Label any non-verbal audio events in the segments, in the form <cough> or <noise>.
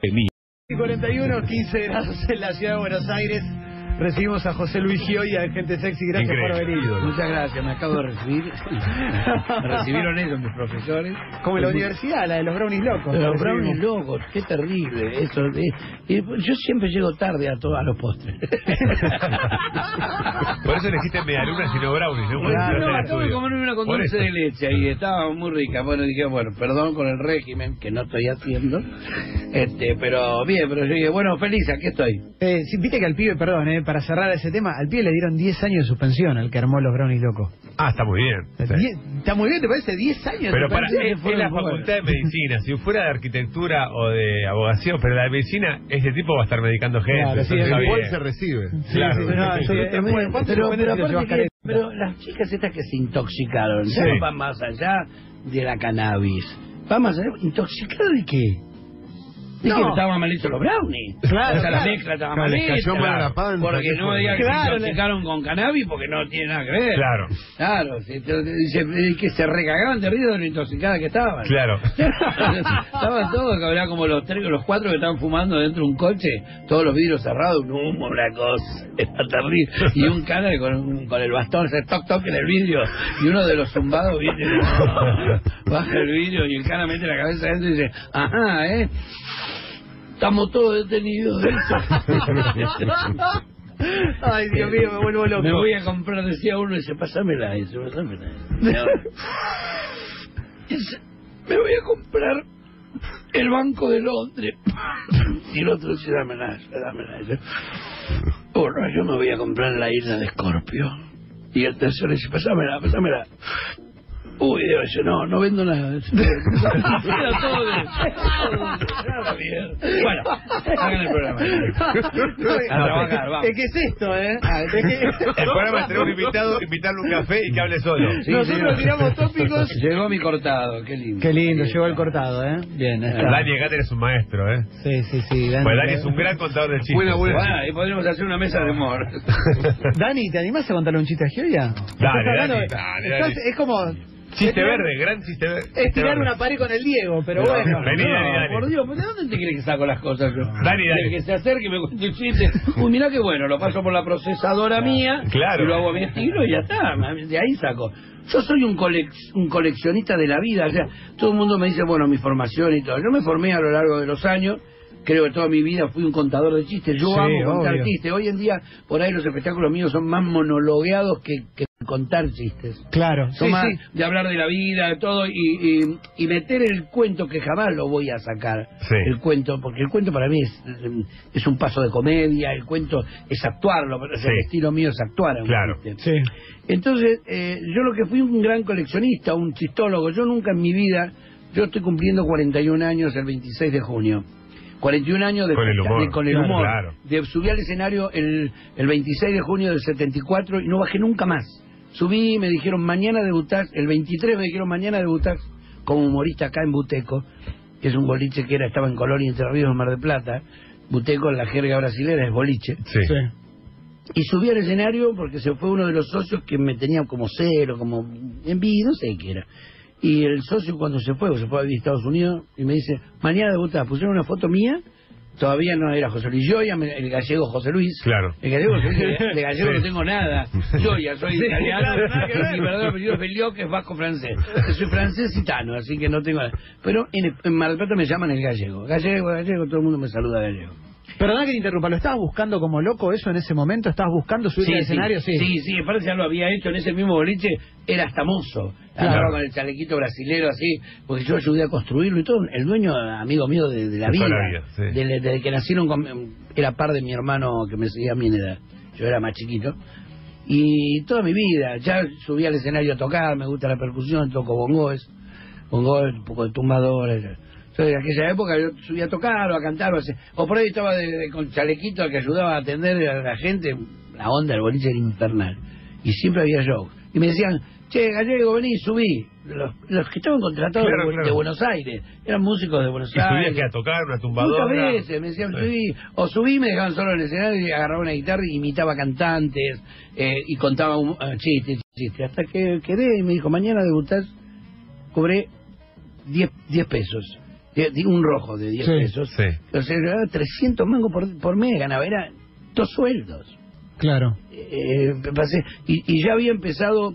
Y 41, 15 grados en la ciudad de Buenos Aires. Recibimos a José Luis Gio y a Gente Sexy. Gracias por Increíble. venir. Muchas gracias, me acabo de recibir. <laughs> Me recibieron ellos, mis profesores. Como en la universidad, la de los brownies locos. Los brownies locos, qué terrible. Eso, eh, eh, yo siempre llego tarde a, to- a los postres. <laughs> Por eso elegiste medialunas y no brownies, ¿no? Por Claro, no acabo de comerme una con Por dulce de leche y estaba muy rica. Bueno, dije, bueno, perdón con el régimen que no estoy haciendo. Este, pero bien, pero yo dije, bueno, feliz, aquí estoy. Eh, sí, Viste que al pibe, perdón, eh, para cerrar ese tema, al pibe le dieron 10 años de suspensión al que armó los brownies locos. Ah, está muy bien. Sí. Die- Está muy bien, ¿te parece? 10 años. Pero de para suspensión. es, es la facultad de medicina. Si fuera de arquitectura o de abogacía, pero la de medicina, ese tipo va a estar medicando gente. Claro, sí, igual se recibe. Sí, Claro. sí, no, Sí, sí, sí, es muy- ¿cuánto Pero, las chicas estas que se intoxicaron, ya Sí. no van más allá de la cannabis. Van más allá, ¿intoxicadas de qué? De No. que estaban mal hechos los brownies. Claro, O sea, la claro. mezcla estaba Claro, mal les cayó hecha. la panza, Porque ¿qué no digan que Claro, se le- intoxicaron con cannabis porque no tiene nada que ver. Claro, Claro, se, se- que se recagaban de risa de lo intoxicadas que estaban. claro. <laughs> estaban todos, que había como los tres, los cuatro que estaban fumando dentro de un coche, todos los vidrios cerrados, un humo, una cosa, <laughs> era terrible. Y un cana con, un- con el bastón, hace toc toc en el vidrio, y uno de los zumbados viene, <laughs> baja el vidrio y el cana mete la cabeza adentro y dice, ajá, eh, estamos todos detenidos. <laughs> Ay, Dios mío, me vuelvo loco. Me voy a comprar, decía uno, y dice, pásamela, y dice, pásamela. <laughs> Dice, me voy a comprar el Banco de Londres. <laughs> Y el otro dice, dámela, dámela. Dice, bueno, yo me voy a comprar la isla de Escorpio. Y el tercero dice, pásamela, pásamela. Uy, Dios, dice, no, no vendo nada. <laughs> Era todo de-. Bueno, hagan el programa. A trabajar, vamos. Es que es esto, ¿eh? Es que... El programa es tener un invitado, invitarle un café y que hable solo. Sí, Nosotros sí. tiramos tópicos. Llegó mi cortado, qué lindo. Qué lindo, llegó el cortado, ¿eh? Bien, está. Dani acá tenés un maestro, ¿eh? Sí, sí, sí. Dani, Pues Dani es un gran contador de chistes. Buena. Bueno, y podríamos hacer una mesa de humor. <laughs> Dani, ¿te animás a contarle un chiste a Gioia? Dale, Dani, dale, Dani. Es como... Chiste verde, gran chiste verde. Es tirar una pared con el Diego, pero Pero- bueno. Vení, No, Dani, Dani. Por Dios, ¿de dónde te crees que saco las cosas yo? Dani, Dani. De que se acerque y me cuente un chiste. Uy, mirá qué bueno, lo paso por la procesadora mía. Claro. Y lo hago a mi estilo y ya está. De ahí saco. Yo soy un, colec un coleccionista de la vida. O sea, todo el mundo me dice, bueno, mi formación y todo. Yo me formé a lo largo de los años. Creo que toda mi vida fui un contador de chistes. Yo Sí, amo contar obvio. chistes. Hoy en día, por ahí los espectáculos míos son más monologueados que, que contar chistes. Claro, Son sí, más sí. de hablar de la vida, de todo, y, y, y meter el cuento que jamás lo voy a sacar. Sí. El cuento, porque el cuento para mí es, es un paso de comedia, el cuento es actuarlo, Sí. el estilo mío es actuar. Claro. Entonces, eh, yo lo que fui un gran coleccionista, un chistólogo, yo nunca en mi vida, yo estoy cumpliendo 41 años el 26 de junio. 41 años de, Con el humor. de- con el Claro, humor. claro. De, subí al escenario el, el 26 de junio del 74 y no bajé nunca más. Subí, me dijeron mañana debutás, el 23 me dijeron mañana debutás como humorista acá en Buteco, que es un boliche que era estaba en Colonia Entre Ríos, Mar del Plata. Buteco en la jerga brasilera es boliche. Sí. Sí. Y subí al escenario porque se fue uno de los socios que me tenía como cero, como envidia, no sé qué era. Y el socio cuando se fue, se fue a vivir a Estados Unidos, y me dice, mañana debutás, pusieron una foto mía, todavía no era José Luis Joya, el gallego José Luis. Claro. El gallego José Luis, <laughs> de gallego Sí. no tengo nada. Joya, soy italiano, mi verdadero apellido que es vasco-francés. Soy francés-itano, así que no tengo nada. Pero en, en Mar del Plata me llaman el gallego. Gallego, gallego, todo el mundo me saluda gallego. Perdona que te interrumpa, ¿lo estabas buscando como loco eso en ese momento? ¿Estabas buscando subir al escenario? Sí. sí, sí, parece que ya lo había hecho en ese mismo boliche, era hasta mozo. Claro. Agarraba con el chalequito brasilero así, porque yo ayudé a construirlo y todo. El dueño, amigo mío de, de la De vida, sí. desde, desde que nacieron, con- era par de mi hermano que me seguía a mi edad. Yo era más chiquito. Y toda mi vida, ya subí al escenario a tocar, me gusta la percusión, toco bongos, bongos, un poco de tumbadores. Entonces, en aquella época yo subía a tocar o a cantar, o, así. o por ahí estaba de, de- con chalequito que ayudaba a atender a la gente. La onda del boliche era infernal. Y siempre había show. Y me decían, che, Gallego, vení, subí. Los, los que estaban contratados Claro, de, claro. de Buenos Aires, eran músicos de Buenos Aires. que a tocar una tumbadora. Muchas veces me decían, subí, o subí, me dejaban solo en el escenario y agarraba una guitarra y imitaba cantantes eh, y contaba un, ah, chistes, chistes. Hasta que quedé y me dijo, mañana debutás, cobré 10, 10 pesos. Un rojo de 10 Sí, pesos. sí. O sea, ganaba 300 mangos por, por mes, ganaba, era dos sueldos. Claro. Eh, pasé- y, y ya había empezado,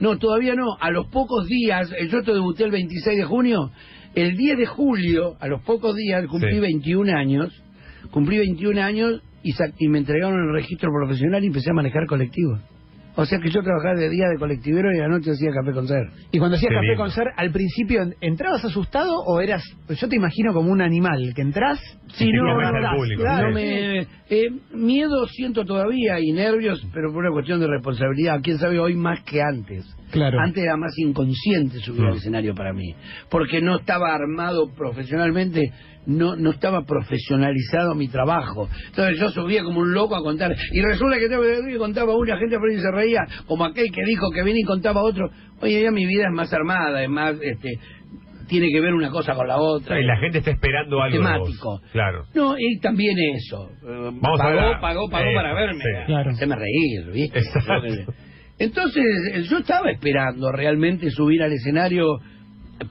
no, todavía no, a los pocos días, eh, yo te debuté el 26 de junio, el 10 de julio, a los pocos días, cumplí Sí. 21 años, cumplí 21 años y, sa- y me entregaron el registro profesional y empecé a manejar colectivos. O sea que yo trabajaba de día de colectivero y de la noche hacía café con ser. Y cuando hacías Qué café con ser, al principio, ¿entrabas asustado o eras.? Yo te imagino como un animal, que entras. Sí, no, no, al no, público, no sí. me, eh, miedo siento todavía y nervios, pero por una cuestión de responsabilidad. Quién sabe hoy más que antes. Claro. Antes era más inconsciente subir al Mm. escenario para mí, porque no estaba armado profesionalmente, no no estaba profesionalizado mi trabajo. Entonces yo subía como un loco a contar y resulta que que contaba a una gente por ahí y se reía, como aquel que dijo que venía y contaba a otro. Hoy en día mi vida es más armada, es más este tiene que ver una cosa con la otra. Y la gente está esperando algo. Temático. Claro. No, y también eso. Vamos a pagó, pagó, pagó Eh, para verme. sí. Claro. Se me reír, ¿viste? Exacto. Entonces, eh, yo estaba esperando realmente subir al escenario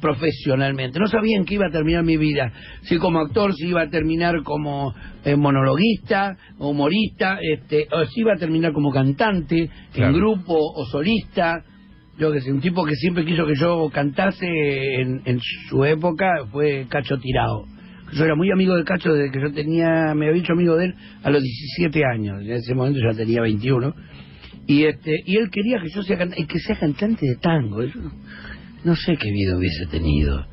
profesionalmente. No sabía en qué iba a terminar mi vida. Si como actor, si iba a terminar como eh, monologuista, humorista, este, o si iba a terminar como cantante, Claro. en grupo o solista. Yo que sé, un tipo que siempre quiso que yo cantase en, en su época fue Cacho Tirao. Yo era muy amigo de Cacho desde que yo tenía, me había hecho amigo de él a los 17 años. En ese momento ya tenía 21. Y este y él quería que yo sea cantante, que sea cantante de tango. Yo no sé qué vida hubiese tenido.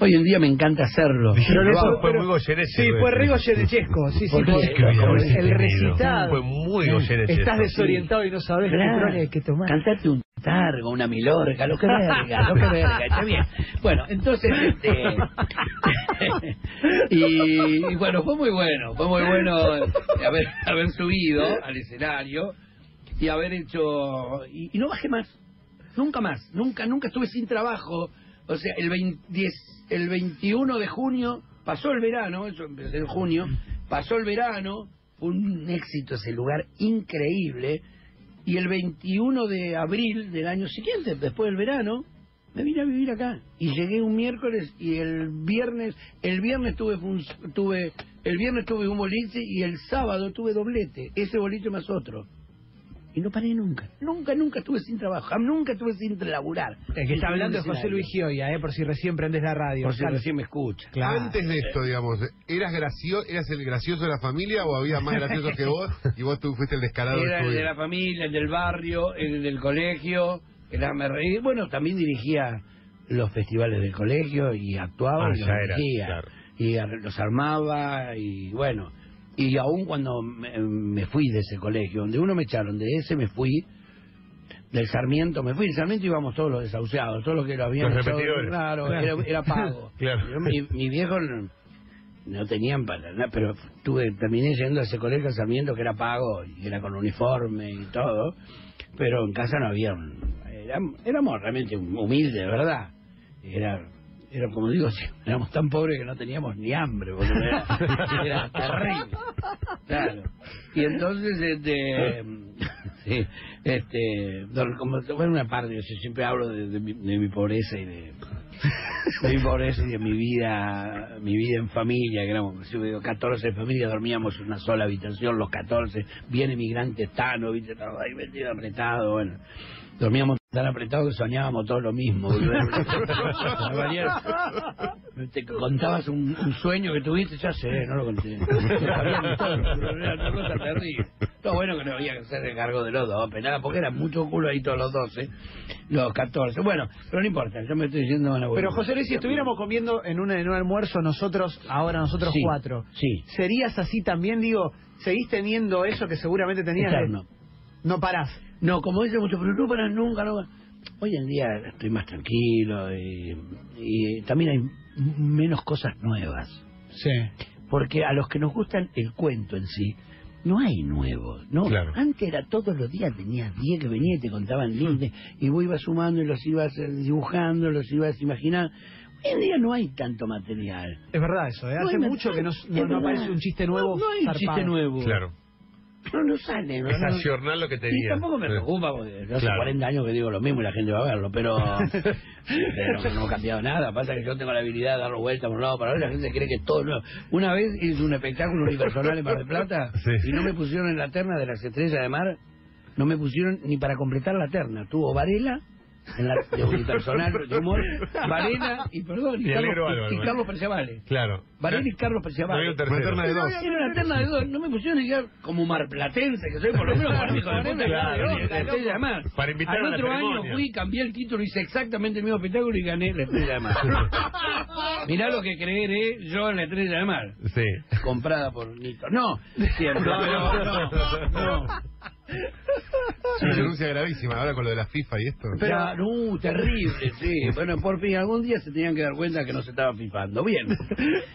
Hoy en día me encanta hacerlo. Pero Lo eso hago. fue muy Goyeneche. Sí, fue re Goyenechesco. Sí, sí, ¿Por qué? ¿Qué hubiera el, tenido? recitado. Fue muy Goyeneche. Estás eso. desorientado y no sabes qué Claro. crónica hay que tomar. Cantate un targo, una milorga, lo que verga, lo que verga, está bien. Bueno, entonces, este... <laughs> y, y bueno, fue muy bueno, fue muy bueno haber, haber subido al escenario y haber hecho... Y, no bajé más, nunca más, nunca, nunca estuve sin trabajo. O sea, el, 20 10 el 21 de junio pasó el verano, eso empecé en junio, pasó el verano, fue un éxito ese lugar increíble. Y el 21 de abril del año siguiente, después del verano, me vine a vivir acá. Y llegué un miércoles y el viernes, el viernes tuve, tuve, el viernes tuve un boliche y el sábado tuve doblete. Ese boliche más otro. Y no paré nunca. Nunca, nunca estuve sin trabajo. Nunca estuve sin laburar. El que está hablando es José Luis Gioia, eh, por si recién prendes la radio. Por si Claro. recién me escucha. Claro. Antes de esto, digamos, ¿eras gracioso, eras el gracioso de la familia o había más graciosos que vos y vos tú fuiste el descarado de Era el de la familia, el del barrio, el del colegio, era me reí. Bueno, también dirigía los festivales del colegio y actuaba Ah, y los ya era, dirigía. claro. Y los armaba y bueno. Y aún cuando me, me fui de ese colegio, donde uno me echaron, de ese me fui, del Sarmiento me fui, del Sarmiento íbamos todos los desahuciados, todos los que lo habían Los echado, claro, Claro. Era, era pago. <laughs> Claro. Yo, mi, mi viejo no, no tenían para nada, pero tuve, terminé yendo a ese colegio de Sarmiento que era pago y era con uniforme y todo, pero en casa no había, eram- éramos realmente humildes, de verdad. Era, era como digo, éramos tan pobres que no teníamos ni hambre, porque era, <laughs> era terrible. Claro. Y entonces, este, <laughs> sí, este, como bueno, una parte, yo siempre hablo de, de mi, de mi pobreza y de, de mi pobreza y de mi vida, mi vida en familia, que éramos, yo digo, 14 familias, dormíamos en una sola habitación, los 14, bien emigrante Tano, viste, ahí metido apretado, bueno, dormíamos tan apretados que soñábamos todo lo mismo, <laughs> te contabas un, un sueño que tuviste, ya sé, no lo conté. Todo, era una cosa terrible. Lo bueno que no había que hacer cargo de los dos, pero nada, porque eran mucho culo ahí todos los 12, los 14. Bueno, pero no importa, yo me estoy diciendo una Pero José Luis, si estuviéramos comiendo en, una, en un almuerzo nosotros, ahora nosotros Sí, cuatro, Sí, ¿serías así también? Digo, ¿seguís teniendo eso que seguramente tenías? de- eterno. No parás. No, como dice mucho, pero no para nunca, no. Hoy en día estoy más tranquilo y, y también hay menos cosas nuevas. Sí. Porque a los que nos gustan el cuento en sí, no hay nuevo. ¿no? Claro. Antes era todos los días, tenías 10 que venían y te contaban lindes, y vos ibas sumando y los ibas eh, dibujando, los ibas imaginando. Hoy en día no hay tanto material. Es verdad eso, ¿eh? Hace mucho que no, aparece un chiste nuevo. No, no hay zarpado. chiste nuevo. Claro. No, no sale. No, Es lo que y tenía. tampoco me preocupa, porque hace Claro. 40 años que digo lo mismo y la gente va a verlo, pero, <laughs> pero no ha cambiado nada. Pasa que yo tengo la habilidad de darlo vuelta por un lado para otro y la gente cree que todo nuevo. Una vez hice un espectáculo unipersonal en Mar del Plata Sí. y no me pusieron en la terna de las estrellas de mar, no me pusieron ni para completar la terna. Tuvo Varela. En la de unipersonal de humor, <laughs> Varela y perdón, y, Y Carlos, y Carlos Perciavale. Claro. Varela y Carlos No Perciavale. un Una terna de dos. Era una terna de dos, no me pusieron ni siquiera como marplatense, que soy por lo menos para de mar. Para invitar Al a la otro año fui, cambié el título, hice exactamente el mismo espectáculo y gané la estrella de mar. <laughs> Mirá lo que creeré yo en la estrella de mar. Sí. Comprada por Nito. No, cierto, no, no. Es una denuncia gravísima ahora con lo de la FIFA y esto. Pero, no, terrible, sí. <laughs> Bueno, por fin, algún día se tenían que dar cuenta que no se estaba fifando. Bien. <laughs>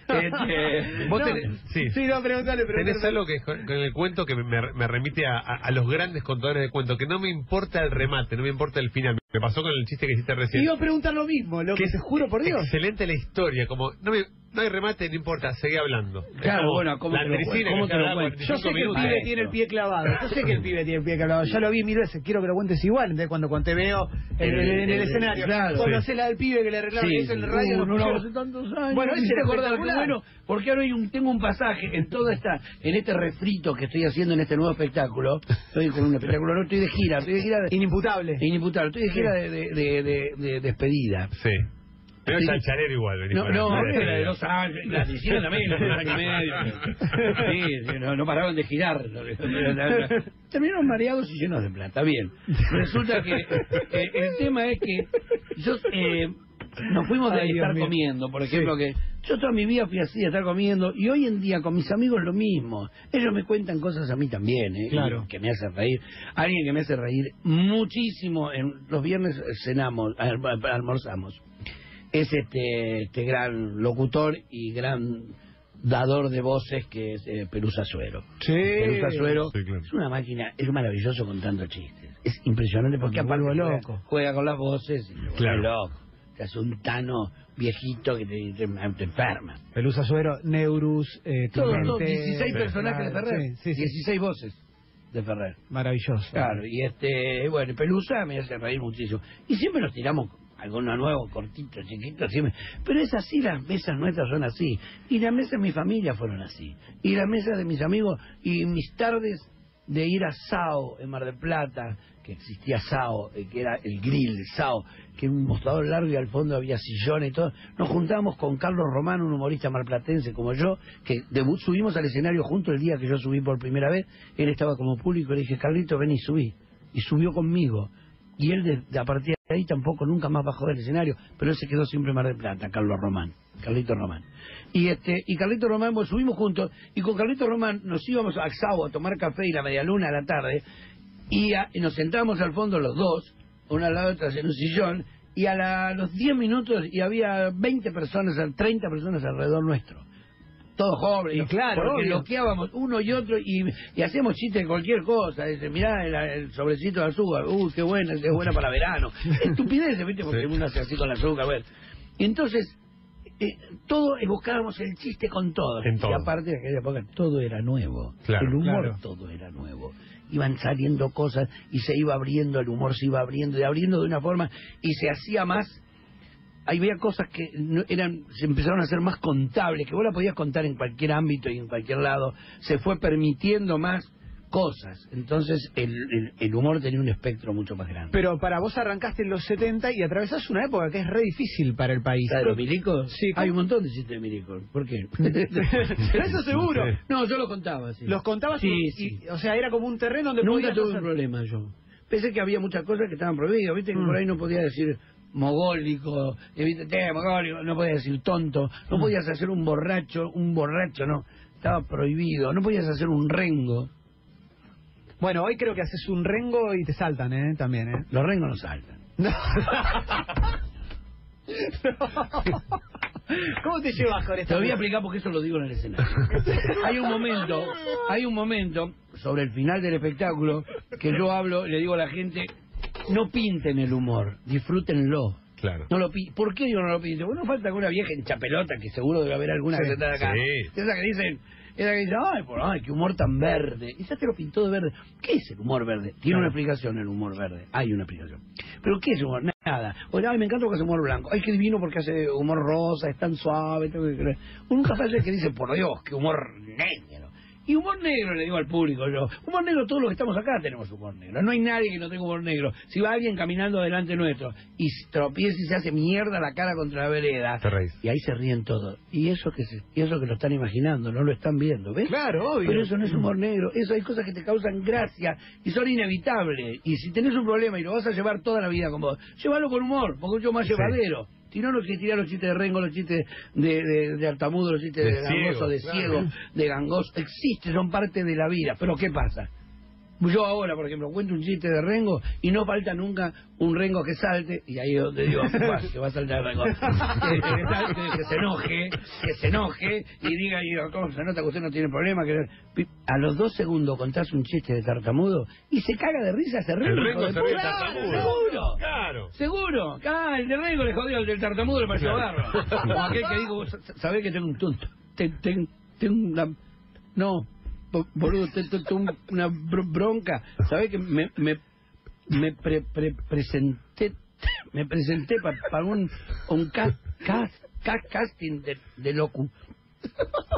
Este, vos No. tenés- Sí. Sí, no, pregúntale, Tenés algo que con, el cuento que me, me remite a, a- a los grandes contadores de cuentos, que no me importa el remate, no me importa el final. Me pasó con el chiste que hiciste recién. Iba a preguntar lo mismo, lo que te juro por Dios. Excelente la historia, como no, me- no hay remate, no importa, seguí hablando. Claro, como bueno, ¿cómo la te lo? ¿Cómo que te lo? Yo sé 45 que el pibe tiene el pie clavado. Yo sé que el pibe tiene el pie clavado. Ya lo vi mil veces. Quiero que lo cuentes igual. Entonces, cuando, cuando te veo en, el escenario. claro. sé la del pibe que le reclama Sí, eso en sí. la radio. Uh, no no hace tantos años. Bueno, ese qué espectacular. bueno, porque ahora hay un, tengo un pasaje en toda esta, en este refrito que estoy haciendo en este nuevo espectáculo. Estoy con un espectáculo, no estoy de gira, estoy de gira de, Inimputable. inimputable, estoy de gira de, de, de, de- de despedida. Sí. Pero Sí. chalcharero igual, No, no, la- era de dos años, la hicieron también, los dos años y medio. Sí, no, no pararon de girar. Terminaron mareados y llenos de plata. Bien. Resulta que eh, el tema es que yo eh, nos fuimos de Ay, estar comiendo, por ejemplo, que yo toda mi vida fui así de estar comiendo y hoy en día con mis amigos lo mismo. Ellos me cuentan cosas a mí también, ¿eh? Claro. que me hace reír. Alguien que me hace reír muchísimo. En, los viernes cenamos, al- almorzamos es este, este gran locutor y gran dador de voces que es eh, Pelusa Suero. Sí. Pelusa Suero Sí, claro. es una máquina, es maravilloso contando chistes. Es impresionante porque aparte loco. Juega, con las voces y Claro. loco. Te hace un tano viejito que te, te, te enferma. Pelusa Suero, Neurus, eh, Todos, todos, 16 personajes de Ferrer. Sí. 16 voces de Ferrer. Maravilloso. Claro, y este, bueno, Pelusa me hace reír muchísimo. Y siempre nos tiramos alguno nuevo, cortito, chiquito, siempre. Pero es así, las mesas nuestras son así. Y las mesas de mi familia fueron así. Y las mesas de mis amigos, y mis tardes de ir a Sao, en Mar del Plata, que existía Sao, eh, que era el grill, Sao, que un mostrador largo y al fondo había sillones y todo. Nos juntábamos con Carlos Romano, un humorista marplatense como yo, que debut, subimos al escenario junto el día que yo subí por primera vez. Él estaba como público, le dije, Carlito, ven y subí. Y subió conmigo. Y él, de, a partir ahí, tampoco nunca más bajó del escenario, pero él se quedó siempre en Mar del Plata, Carlos Román, Carlito Román. Y este y Carlito Román, pues subimos juntos, y con Carlito Román nos íbamos a Xau a tomar café y la media luna a la tarde, y, a- y nos sentábamos al fondo los dos, una al lado otra en un sillón, y a la- los 10 minutos, y había 20 personas, 30 personas alrededor nuestro. Todos jóvenes, Y claro, porque obvio. loqueábamos uno y otro y, y hacíamos chistes de cualquier cosa. Dice, mirá el, el sobrecito de azúcar, uy, qué buena, es buena para verano. <laughs> Estupideces, ¿viste? Porque uno hace así con el azúcar, bueno. Y entonces, eh, todo, eh, buscábamos el chiste con todo. En todo. Y aparte de aquella época, todo era nuevo. Claro. el humor, Claro. todo era nuevo. Iban saliendo cosas y se iba abriendo, el humor se iba abriendo y abriendo de una forma y se hacía más había cosas que no- eran se empezaron a ser más contables, que vos la podías contar en cualquier ámbito y en cualquier lado, se fue permitiendo más cosas. Entonces el, el- el humor tenía un espectro mucho más grande. Pero para vos arrancaste en los 70 y atravesás una época que es re difícil para el país. ¿La de los milicos? Sí. Hay un montón de chistes de milicos. ¿Por qué? <laughs> Eso seguro. No, yo lo contaba, sí. Los contabas Sí, y, sí. y- o sea, era como un terreno donde Nunca podías tuve un problema yo. Pensé que había muchas cosas que estaban prohibidas, viste que Mm. por ahí no podía decir mogólico, eh, viste, "Te, mogólico, no podías decir tonto, no Mm. podías hacer un borracho, un borracho no, estaba prohibido, no podías hacer un rengo, Bueno, hoy creo que haces un rengo y te saltan, ¿eh? También, ¿eh? los rengos no saltan. <laughs> No. ¿Cómo te llevas con Te esto? lo voy a explicar porque eso lo digo en el escenario. Hay un momento, hay un momento sobre el final del espectáculo que yo hablo, le digo a la gente, no pinten el humor, disfrútenlo. Claro. No lo ¿Por qué yo no lo pinto? Bueno, falta alguna vieja en chapelota, que seguro debe haber alguna que está acá. sí. Esa que dicen, Esa que dice, ay, por, ay, qué humor tan verde. Ya te lo pintó de verde. ¿Qué es el humor verde? Tiene una explicación el humor verde. Hay una explicación. ¿Pero qué es humor? Nada. O ay, me encanta porque hace humor blanco. Ay, qué divino porque hace humor rosa, es tan suave. tengo que creer. Uno nunca que dice, por Dios, qué humor negro. Y humor negro, le digo al público yo. Humor negro, todos los que estamos acá tenemos humor negro. No hay nadie que no tenga humor negro. Si va alguien caminando delante nuestro y tropieza y se hace mierda la cara contra la vereda, Te reís. y ahí se ríen todos. Y eso que se- y eso que lo están imaginando, no lo están viendo, ¿ves? Claro, obvio. Pero eso no es humor negro, eso hay cosas que te causan gracia y son inevitables. Y si tenés un problema y lo vas a llevar toda la vida con vos, llévalo con humor, porque es mucho más llevadero. Si no, no existirían los chistes de rengo, los chistes de, de, de Altamudo, los chistes de, De ciego, gangoso, de claro. ciego, de gangoso. Existe, son parte de la vida. Pero ¿qué pasa? Yo ahora, por ejemplo, cuento un chiste de Rengo y no falta nunca un Rengo que salte, y ahí es donde digo, <laughs> "Buah, que va a saltar Rengo. <laughs> que, salte, que se enoje, que se enoje y diga, y diga, ¿cómo se nota que usted no tiene problema? Que... A los dos segundos contás un chiste de tartamudo y se caga de risa ese Rengo. El Rengo se ríe tartamudo. Seguro. Claro. Seguro. Ah, el de Rengo le jodió, el del tartamudo le pareció barro. Como <laughs> aquel que dijo, "Vos sabés que tengo un tonto. Ten- ten- Tengo una... No, boludo, una br- bronca. ¿Sabés que me, me, me pre- pre- presenté me presenté para un, un ca- ca- ca- casting de, de locu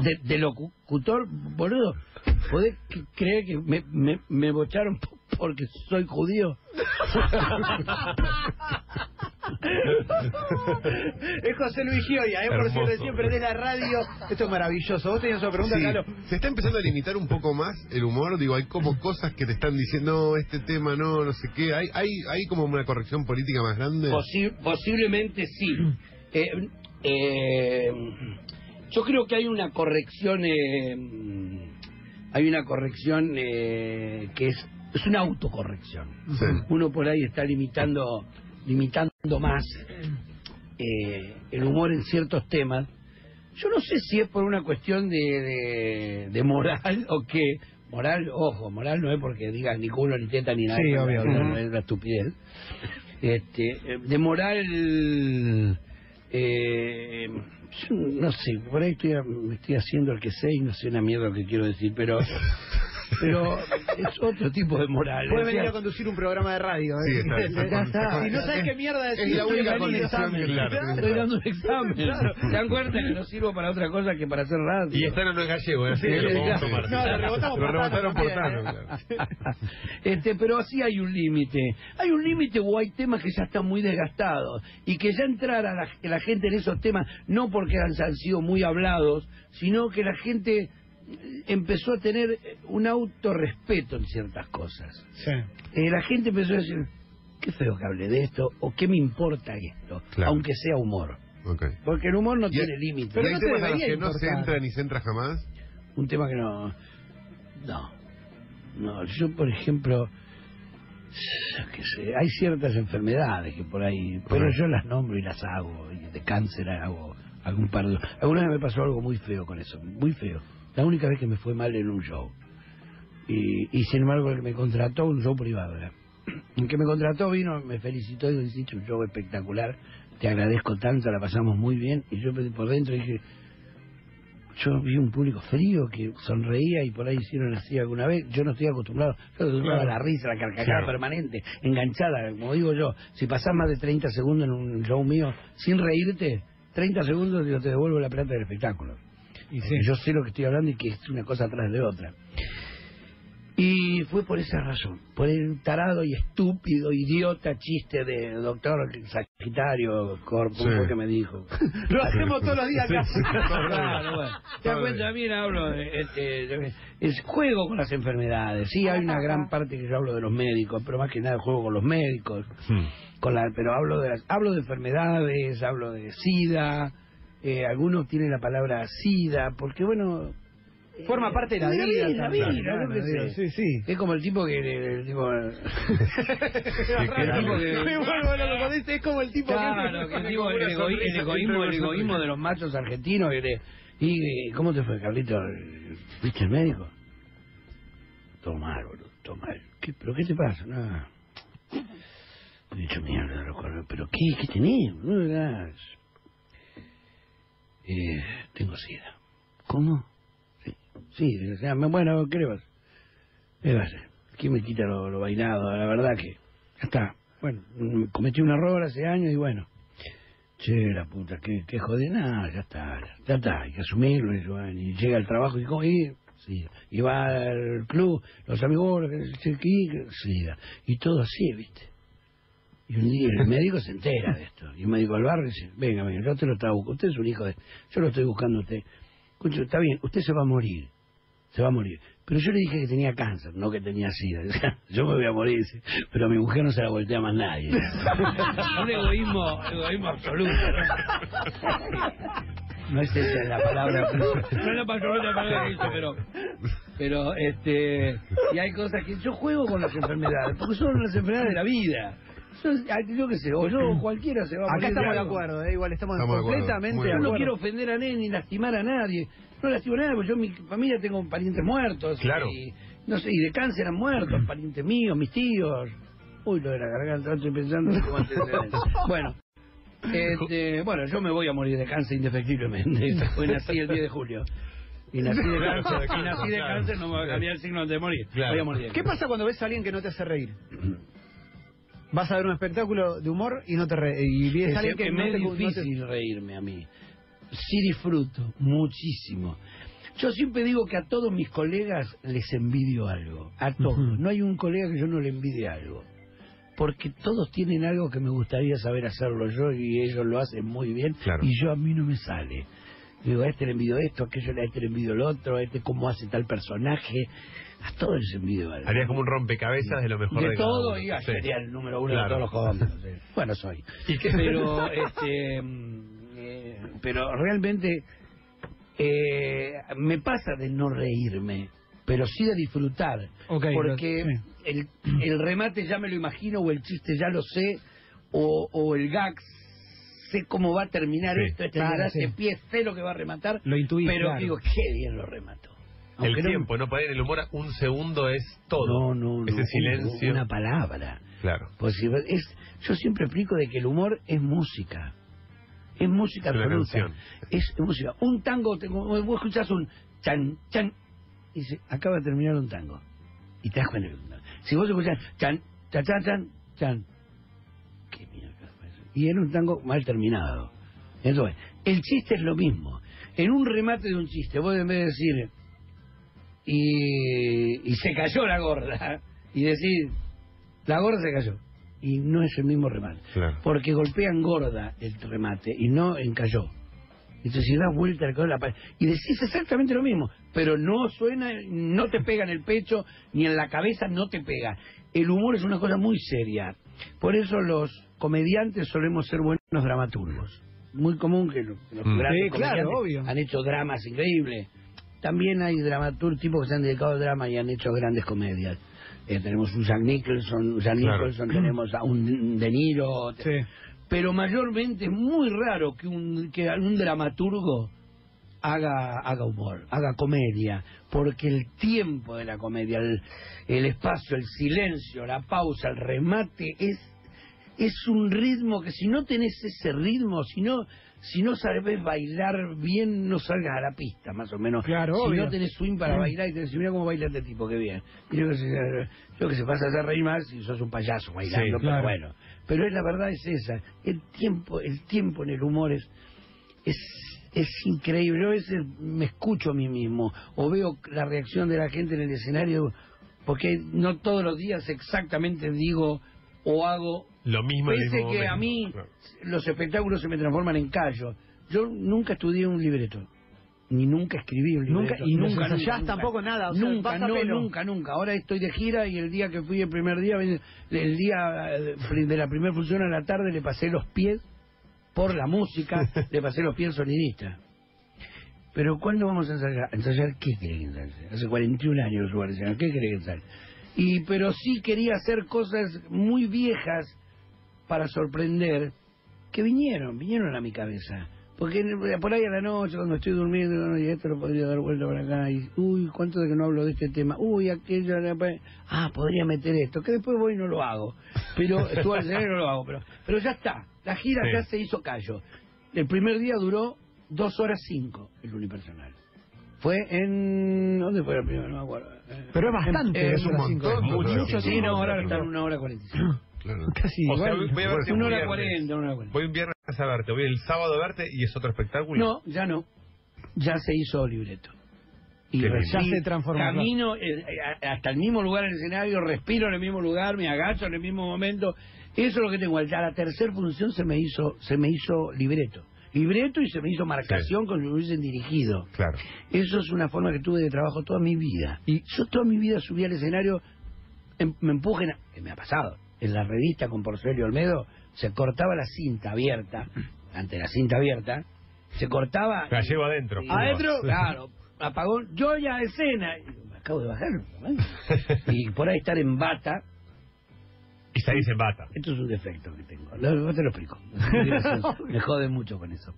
de, de locutor, boludo? ¿Podés creer que me, me, me bocharon po- porque soy judío? <laughs> Es José Luis Gioia, ¿eh? por cierto, siempre de la radio. Esto es maravilloso. Vos tenías una pregunta, Sí, Carlos. se está empezando a limitar un poco más el humor. Digo, hay como cosas que te están diciendo, no, este tema no, no sé qué. Hay, hay, hay como una corrección política más grande. Posi- posiblemente sí. Eh, eh, yo creo que hay una corrección, eh, hay una corrección eh, que es, es una autocorrección. Sí. Uno por ahí está limitando, limitando más eh, el humor en ciertos temas. Yo no sé si es por una cuestión de, de, de moral <laughs> o qué. Moral, ojo, moral no es porque digas ni culo, ni teta, ni nada. Sí, obvio, no, es la estupidez. Este, eh, de moral, eh, yo no sé, por ahí estoy, me estoy haciendo el que sé y no sé una mierda lo que quiero decir, pero <laughs> pero es otro tipo de moral. Puede venir a conducir un programa de radio. ¿eh? Sí, está- está- Ya está. <laughs> Si no sabes qué mierda decir, Es la única dando un condición examen. que- claro. Estoy dando un examen. ¿Se dan cuenta que no sirvo para otra cosa que para hacer radio? Y esta no es gallego, ¿eh? así que lo podemos tomar. No, lo rebotamos Lo por rebotaron por Tano, ¿eh? claro. <laughs> este, pero sí hay un límite. Hay un límite o hay temas que ya están muy desgastados y que ya entrar a la, la gente en esos temas no porque han, han sido muy hablados, sino que la gente eh, empezó a tener un autorrespeto en ciertas cosas. Sí. Eh, la gente empezó a decir, qué feo que hable de esto o qué me importa esto, Claro. aunque sea humor. Ok. Porque el humor no Y- tiene límite. ¿Y Pero hay no te temas a los debería que no se entra ni se entra jamás? un tema que no no no yo por ejemplo qué sé hay ciertas enfermedades que por ahí pero yo las nombro y las hago y de cáncer hago algún par de alguna vez me pasó algo muy feo con eso muy feo la única vez que me fue mal en un show y, y sin embargo el que me contrató un show privado era. el que me contrató vino me felicitó y dijo hiciste un show espectacular te agradezco tanto la pasamos muy bien y yo por dentro dije yo vi un público frío que sonreía y por ahí hicieron así alguna vez. Yo no estoy acostumbrado, yo estoy acostumbrado Claro. a la risa, la carcajada Claro. permanente, enganchada, como digo yo. Si pasás más de 30 segundos en un show mío sin reírte, 30 segundos yo te devuelvo la plata del espectáculo. Y sí. Yo sé lo que estoy hablando y que es una cosa atrás de otra. Y fue por esa razón, por el tarado y estúpido, idiota chiste de doctor Sagitario Corpus Sí. que me dijo. <laughs> Lo hacemos todos los días acá. <laughs> Claro, bueno. Te das cuenta, también hablo, de, este, es juego con las enfermedades. Sí, hay una gran parte que yo hablo de los médicos, pero más que nada juego con los médicos. Hmm. Con la, pero hablo de las, hablo de enfermedades, hablo de SIDA. Eh, algunos tienen la palabra SIDA, porque bueno. Forma parte de la la vida. vida, también, vida, claro, sé. Sí, sí. Es como el tipo que. El tipo, <laughs> El tipo que- <laughs> es como el tipo Claro, que el, ego- el egoísmo, el egoísmo de los machos argentinos. y, ¿Cómo te fue, Carlito? ¿Viste el médico? Todo mal, boludo, todo mal. ¿Qué, ¿Pero qué te pasa? Nada. He dicho mierda, loco. ¿Pero qué, qué tenés? No. Eh, tengo sida. ¿Cómo? Sí. Sí, o sea, bueno, ¿qué le. ¿Quién me quita lo, lo bailado? La verdad que ya está. Bueno, mm, cometí un error hace años y bueno. Che, la puta, qué, qué jode, nada, ya está, ya está, hay que asumirlo. Y, y llega al trabajo y. Sí. Y va al club, los amigos, que- que- que- sí. Y todo así, ¿viste? Y un día el médico se entera de esto. Y el médico del barrio dice, venga, venga, yo te lo estaba buscando. Usted es un hijo de... Yo lo estoy buscando a usted. Escuche, está bien, usted se va a morir. Se va a morir. Pero yo le dije que tenía cáncer, no que tenía sida. <laughs> Yo me voy a morir, dice, pero a mi mujer no se la voltea más nadie. <laughs> un egoísmo, egoísmo absoluto. <laughs> ¿no? Es esa la palabra. No es la palabra que hizo, pero... Pero, este... Y hay cosas que... Yo juego con las enfermedades, porque son las enfermedades de la vida. Yo, yo qué sé, o yo o <clears throat> cualquiera se va a Acá morir estamos de algo. acuerdo, ¿eh? igual estamos, Estamos de acuerdo, completamente muy de de Yo no acuerdo. quiero ofender a nadie ni lastimar a nadie. No lastimo a nadie, porque yo en mi familia tengo parientes muertos. Claro. Y, no sé, y de cáncer han muerto, <clears throat> parientes míos, mis tíos. Uy, lo de la garganta, estoy pensando en cómo antecedentes. <laughs> Bueno, este, bueno, yo me voy a morir de cáncer indefectiblemente. <laughs> Pues nací el 10 de julio. Y nací de cáncer, y nací de cáncer no me va a cambiar el signo de morir. Claro. Voy a morir de ¿Qué cáncer. pasa cuando ves a alguien que no te hace reír? <clears throat> Vas a ver un espectáculo de humor y no te re y Es alguien que que me es no te- difícil reírme a mí. Sí disfruto muchísimo. Yo siempre digo que a todos mis colegas les envidio algo. A todos. No hay un colega que yo no le envidie algo. Porque todos tienen algo que me gustaría saber hacerlo yo y ellos lo hacen muy bien. Claro. Y yo a mí no me sale. Digo, a este le envidio esto, a aquello a este le envidio el otro, a este cómo hace tal personaje. A todos les envidio algo. Harías como un rompecabezas de lo mejor de, de cada todo uno. y ah, Sí. sería el número uno Claro. de todos los <laughs> jóvenes. Bueno, soy. ¿Y qué- Pero, este, eh, pero realmente eh, me pasa de no reírme, pero sí de disfrutar. Porque el, el remate ya me lo imagino, o el chiste ya lo sé, o, o el gag sé cómo va a terminar Sí. esto, este Claro, sí. pie sé lo que va a rematar, Lo intuís, pero claro. digo, qué bien lo remato. El no- tiempo, no poner el humor, un segundo es todo. No, no, no. Ese un- silencio. Una palabra. Claro. Pues es, yo siempre explico de que el humor es música. Es música absoluta. Es música. Un tango, tengo- vos escuchás un chan, chan, y dice, acaba de terminar un tango. Y te das cuenta. Si vos escuchás chan, chan, chan, chan, chan, qué mierda? Y era un tango mal terminado. Entonces, el chiste es lo mismo. En un remate de un chiste, vos en vez de decir, y, y se cayó la gorda, <laughs> y decir, la gorda se cayó. Y no es el mismo remate. Claro. Porque golpean gorda el remate y no encalló. Entonces si das vuelta al la pa- y decís exactamente lo mismo, pero no suena, no te pega en el pecho, ni en la cabeza no te pega. El humor es una cosa muy seria. Por eso los comediantes solemos ser buenos dramaturgos. Muy común que los, los Mm. grandes Sí, claro, comediantes obvio. han hecho dramas increíbles. También hay dramaturgos, tipos que se han dedicado al drama y han hecho grandes comedias. Eh, tenemos un Jack Nicholson, Jack Claro. Nicholson, tenemos a un De Niro, Sí. pero mayormente es muy raro que un que algún dramaturgo haga haga humor, haga comedia, porque el tiempo de la comedia, el, el espacio, el silencio, la pausa, el remate es es un ritmo que si no tenés ese ritmo, si no si no sabes bailar bien, no salgas a la pista, más o menos. Claro, si obvio. no tenés swing para bailar y te decís, mira cómo baila este tipo, qué bien. Yo que se, que se pasa a hacer reír más si sos un payaso bailando, Sí, pero bueno. Pero es la verdad es esa. El tiempo, el tiempo en el humor es, es, es increíble. Yo a veces me escucho a mí mismo o veo la reacción de la gente en el escenario porque no todos los días exactamente digo o hago Lo mismo mismo que momento. a mí Claro. los espectáculos se me transforman en callo. Yo nunca estudié un libreto, ni nunca escribí un Nunca- libreto. y no ensayás tampoco nada, o sea, nunca, no, pelo. nunca, nunca. Ahora estoy de gira y el día que fui el primer día, el día eh, de la primera función a la tarde le pasé los pies por la música, <laughs> le pasé los pies al sonidista. Pero ¿cuándo vamos a ensayar? ¿Ensayar qué querés que ensaye? Hace 41 años ¿qué querés que ensaye? Y, pero sí quería hacer cosas muy viejas para sorprender que vinieron, vinieron a mi cabeza. Porque por ahí a la noche, cuando estoy durmiendo, digo, "No, y esto lo podría dar vuelta para acá. Y, uy, ¿cuánto de que no hablo de este tema? Uy, aquello. Ah, podría meter esto. Que después voy y no lo hago. Pero <laughs> estuve al no lo hago. Pero, pero ya está. La gira Sí. ya se hizo callo. El primer día duró dos horas cinco el unipersonal. Fue en... ¿Dónde fue la primera? No me acuerdo. Pero es bastante. en- es un montón, Mucho, Sí, no, ahora están una hora cuarenta y cinco. Claro. <laughs> Casi O sea, igual. voy a ver si Una un hora viernes. cuarenta, una hora cuarenta. Voy un viernes a verte, voy el sábado a verte y es otro espectáculo. No, ya no. Ya se hizo libreto. Y. Ya se transformó. Camino eh, hasta el mismo lugar en el escenario, respiro en el mismo lugar, me agacho en el mismo momento. Eso es lo que tengo. A la tercera función se me hizo, se me hizo libreto. Libreto y se me hizo marcación si me hubiesen dirigido. Claro. Eso es una forma que tuve de trabajo toda mi vida. Y yo toda mi vida subí al escenario, em- me empujen, a- que me ha pasado. En la revista con Porcelio Olmedo se cortaba la cinta abierta, ante la cinta abierta, se cortaba. La llevo adentro. y- adentro, claro, apagón, yo ya escena. Y Me acabo de bajar. ¿no? <laughs> Y por ahí estar en bata, Y salís en bata. esto es un defecto que tengo. Lo, te lo explico. <laughs> Me jode mucho con eso.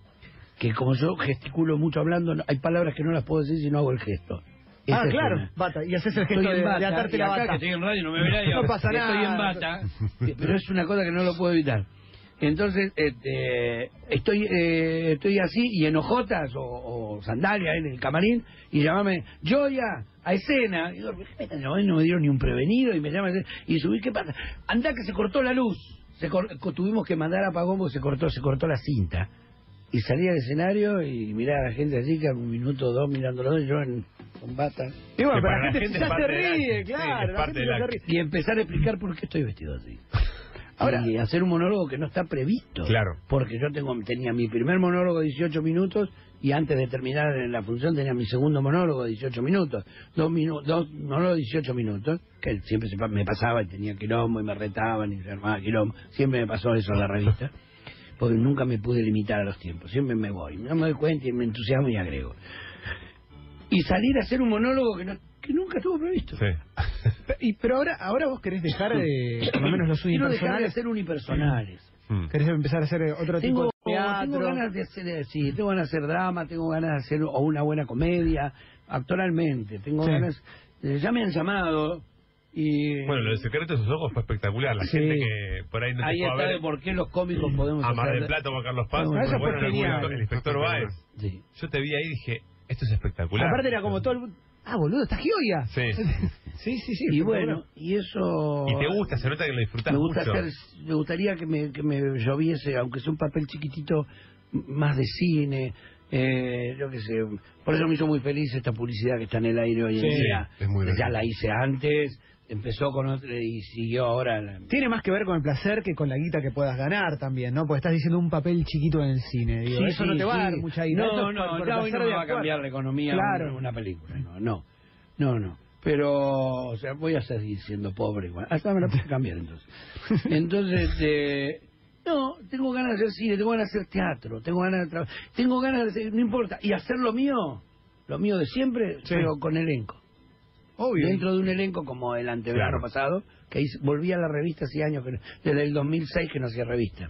Que como yo gesticulo mucho hablando, no- hay palabras que no las puedo decir si no hago el gesto. Ah, <laughs> claro, bata. Y haces el gesto de, bata, atarte la bata. que estoy en radio no me ve nadie. No pasa Estoy en nada. bata, <laughs> pero es una cosa que no lo puedo evitar. Entonces, este, estoy eh, estoy así y en ojotas o, o sandalias en el camarín y llamame, Joya, a escena. Y digo, no me dieron ni un prevenido y me llaman y subí, ¿qué pasa? Anda que se cortó la luz. Se cor- tuvimos que mandar a Pagón porque se cortó, se cortó la cinta. Y salí al escenario y miré a la gente así, que un minuto o dos mirándolo, y yo en, con bata. Y bueno, pero para la la gente, gente ya se ríe, claro. Y empezar a explicar por qué estoy vestido así. Ahora- y hacer un monólogo que no está previsto. Claro. Porque yo tengo tenía mi primer monólogo de 18 minutos y antes de terminar en la función tenía mi segundo monólogo de 18 minutos. Dos, minu dos monólogos de 18 minutos, que siempre se pa- me pasaba y tenía quilombo y me retaban y se armaba quilombo. Siempre me pasó eso en la revista. Porque nunca me pude limitar a los tiempos. Siempre me voy. No me doy cuenta y me entusiasmo y agrego. Y salir a hacer un monólogo que, no, que nunca estuvo previsto. Sí. Y- pero ahora, ahora vos querés dejar de, por lo menos los Quiero dejar de unipersonales. hacer unipersonales. Mm. Querés empezar a hacer eh, otro Tengo, tipo de teatro. tengo ganas de hacer, eh, sí, tengo ganas de hacer drama, tengo ganas de hacer o una buena comedia, actualmente, tengo Sí. ganas, eh, ya me han llamado y Bueno, lo del secreto de sus ojos fue espectacular. La Sí. gente que por ahí no ahí se a está ver de por qué los cómicos podemos a Mar del Plata o a Carlos Paz. Bueno, eso fue fueron algunos, genial. El inspector Báez. Sí. Yo te vi ahí y dije, esto es espectacular. Aparte era como todo el... Ah, boludo, está Gioia. Sí. <laughs> sí, sí, sí. Y bueno, y eso Y te gusta, se nota que lo disfrutas me gusta mucho. hacer, me gustaría que me, que me lloviese, aunque sea un papel chiquitito, más de cine, eh, yo qué sé. Por eso me hizo muy feliz esta publicidad que está en el aire hoy en Sí, día. es muy ya la hice antes, empezó con otra y siguió ahora. la- Tiene más que ver con el placer que con la guita que puedas ganar también, ¿no? Porque estás diciendo un papel chiquito en el cine. Digo, Sí, eso no te va a dar mucha guita. No, no, por- por ya el hoy no me va a cambiar la economía Claro. una, una película. No, no, no, no. Pero, o sea, voy a seguir siendo pobre igual. Hasta me la puedo cambiar entonces. <laughs> Entonces, eh, no, tengo ganas de hacer cine, tengo ganas de hacer teatro, tengo ganas de trabajar, tengo ganas de hacer, no importa, y hacer lo mío, lo mío de siempre, pero con elenco. Obvio. Dentro de un elenco como el anteverano Claro. pasado, que volví a la revista hace años, desde el 2006 que no hacía revista.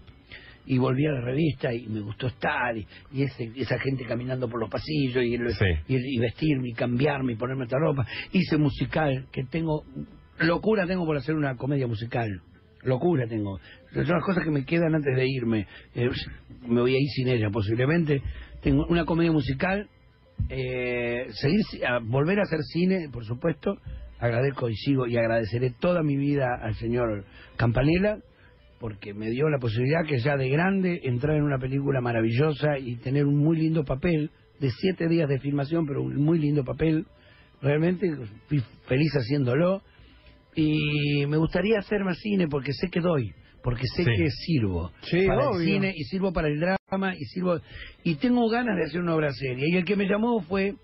Y volví a la revista y me gustó estar, y, y ese- esa gente caminando por los pasillos, y, el- Sí. y, el- y vestirme, y cambiarme, y ponerme esta ropa. Hice musical, que tengo, locura tengo por hacer una comedia musical. Locura tengo. Son las cosas que me quedan antes de irme. Eh, me voy a ir sin ella, posiblemente. Tengo una comedia musical eh, seguir volver a hacer cine, por supuesto, agradezco y sigo y agradeceré toda mi vida al señor Campanella porque me dio la posibilidad que ya de grande entrar en una película maravillosa y tener un muy lindo papel de siete días de filmación, pero un muy lindo papel. Realmente fui feliz haciéndolo y me gustaría hacer más cine porque sé que doy, porque sé Sí. que sirvo Sí, para obvio. el cine y sirvo para el drama y sirvo y tengo ganas de hacer una obra seria y el que me llamó fue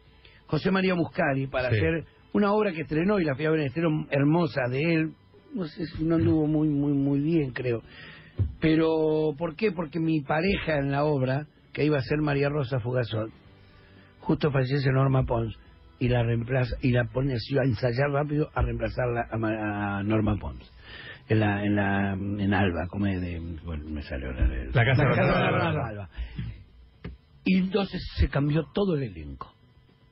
José María Muscari para Sí. hacer una obra que estrenó y la fui a ver en estreno hermosa de él no sé si no anduvo muy muy muy bien creo pero ¿por qué? porque mi pareja en la obra que iba a ser María Rosa Fugazón justo fallece Norma Pons y la reemplaza y la pone así a ensayar rápido a reemplazarla a, a Norma Pons en la en la en Alba como es de bueno me salió la, La Casa la. Casa Rosada, Alba. y entonces se cambió todo el elenco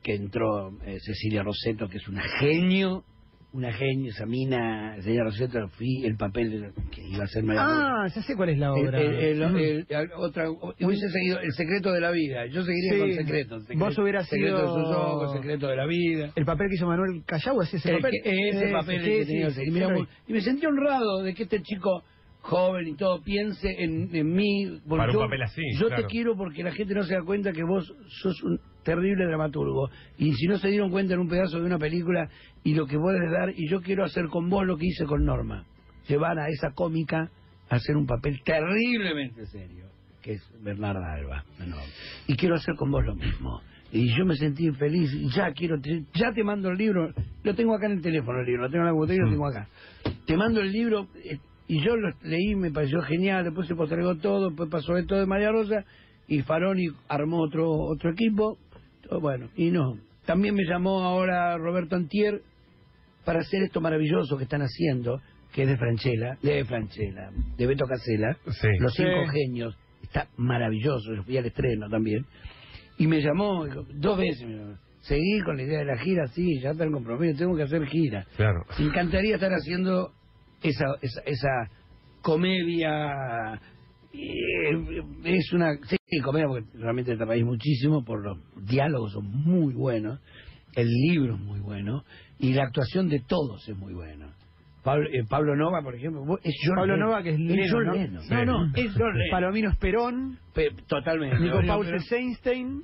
que entró eh, Cecilia Roseto que es una genio una genia, esa mina, señora Rosetta, fui el papel de- que iba a ser Ah, ya sé cuál es la obra. el- el- el- el- otra, hubiese seguido El secreto de la vida. Yo seguiría Sí. con secreto. secreto. Vos hubieras secreto sido- de sus ojos, secreto de la vida. El papel que hizo Manuel Callao es ese El papel. que- ese papel sí, que sí, tenía lo vi. muy- y me sentí honrado de que este chico joven y todo piense en, en mí. Para un yo, papel así, Yo claro. te quiero porque la gente no se da cuenta que vos sos un terrible dramaturgo. Y si no se dieron cuenta en un pedazo de una película y lo que puedes dar, y yo quiero hacer con vos lo que hice con Norma. Llevar a esa cómica a hacer un papel terriblemente serio, que es Bernarda Alba. no. Y quiero hacer con vos lo mismo. Y yo me sentí feliz, y ya quiero, te- ya te mando el libro, lo tengo acá en el teléfono el libro, lo tengo en la botella, lo tengo acá. Te mando el libro, eh, y yo lo leí, me pareció genial, después se postergó todo, después pasó esto de María Rosa, y Faroni armó otro, otro equipo, bueno, y no. También me llamó ahora Roberto Antier para hacer esto maravilloso que están haciendo, que es de Franchella, de Franchella, de Beto Casella, Sí. Los Sí. Cinco Genios, está maravilloso, yo fui al estreno también, y me llamó dos veces, me llamó, seguí con la idea de la gira, sí, ya está el compromiso, tengo que hacer gira. Claro. Me encantaría estar haciendo esa, esa, esa comedia. Eh, Es una. Sí, comedia, porque realmente te país muchísimo, por los diálogos son muy buenos, el libro es muy bueno, y la actuación de todos es muy buena. Pablo, eh, Pablo Nova, por ejemplo, es John Pablo Lennon. Nova, que es John ¿no? No, no, es John. Palomino Esperón, Pe- Totalmente. Nico Paul Einstein.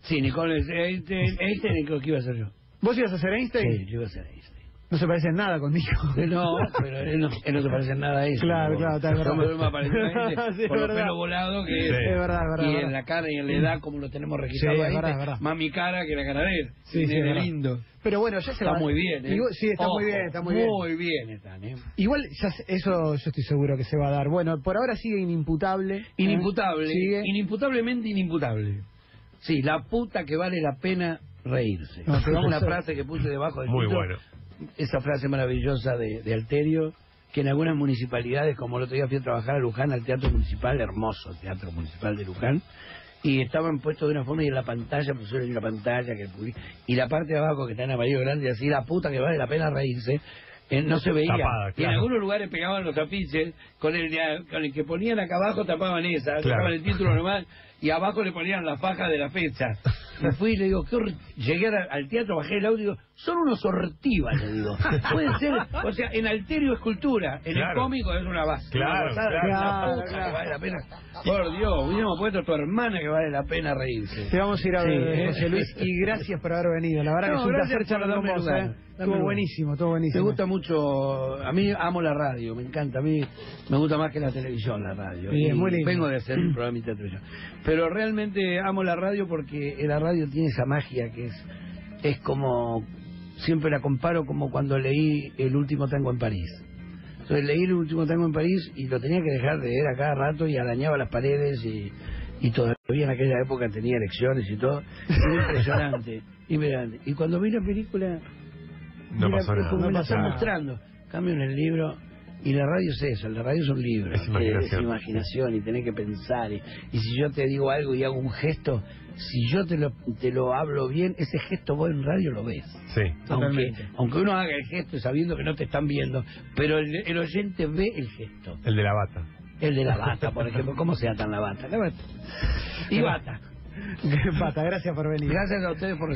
Sí, Nicole Einstein, Einstein creo que iba a ser yo. ¿Vos ibas a ser Einstein? Sí, yo iba a ser Einstein. No se parece en nada conmigo. <laughs> No, pero él no, él no se parece en nada a eso. Claro, claro, está verdad. él me apareció a este, Sí, es con los verdad. pelos volados que Sí. es, Es verdad, es verdad, y es en verdad. la cara y en la edad como lo tenemos registrado Sí, es ahí, verdad, te- es verdad. más mi cara que la cara de él. Sí, sí, es verdad. lindo. Pero bueno, ya se Está va. muy bien, ¿eh? Igual- sí, está muy Ojo, bien, está muy bien. Muy bien están, ¿eh? Igual, ya eso yo estoy seguro que se va a dar. Bueno, por ahora sigue inimputable. ¿eh? Inimputable, Sigue. inimputablemente inimputable. Sí, la puta que vale la pena reírse. No, vamos una frase que puse debajo del Muy título, bueno. Esa frase maravillosa de, de Alterio, que en algunas municipalidades, como el otro día fui a trabajar a Luján, al Teatro Municipal, hermoso Teatro Municipal de Luján, y estaban puestos de una forma y en la pantalla pusieron una pantalla que y la parte de abajo que está en amarillo grande así la puta que vale la pena reírse eh, no se veía. Tapada, y en algunos lugares pegaban los afiches con el de- con el que ponían acá abajo tapaban esa Claro. tapaban el título <laughs> nomás y abajo le ponían la faja de la fecha y fui y le digo ¿qué hor-?" llegué al, al teatro bajé el audio y digo son unos sortivas le digo <laughs> puede ser o sea en Alterio es cultura en Claro. el cómico es una base Claro, una basada, claro, una puta claro. que vale la pena por Dios hubiéramos puesto a tu hermana que vale la pena reírse Te vamos a ir a ver, Sí, eh. José Luis, y gracias por haber venido. La verdad No, que es un placer por charlar con vos. ¿eh? Estuvo buenísimo, Me buenísimo. gusta mucho, a mí amo la radio, me encanta, a mí me gusta más que la televisión la radio. Sí, es Y muy lindo. Vengo de hacer un programa de televisión. Pero realmente amo la radio porque la radio tiene esa magia que es, es como, siempre la comparo como cuando leí El último tango en París. Entonces leí El último tango en París y lo tenía que dejar de leer a cada rato y arañaba las paredes y, y todavía en aquella época tenía elecciones y todo. Era impresionante, <laughs> impresionante. Y cuando vi la película No pasó nada. como No me la están mostrando. Cambio en el libro. Y la radio es eso, la radio es un libro. Es imaginación. Es imaginación y tenés que pensar. Y, y si yo te digo algo y hago un gesto, si yo te lo, te lo hablo bien, ese gesto vos en radio lo ves. Sí. Aunque, Totalmente. aunque uno haga el gesto sabiendo que no te están viendo, pero el, el oyente ve el gesto. El de la bata. El de la bata, por ejemplo. ¿Cómo se atan la bata? La bata. Y bata. Pata, <laughs> gracias por venir. Gracias a ustedes por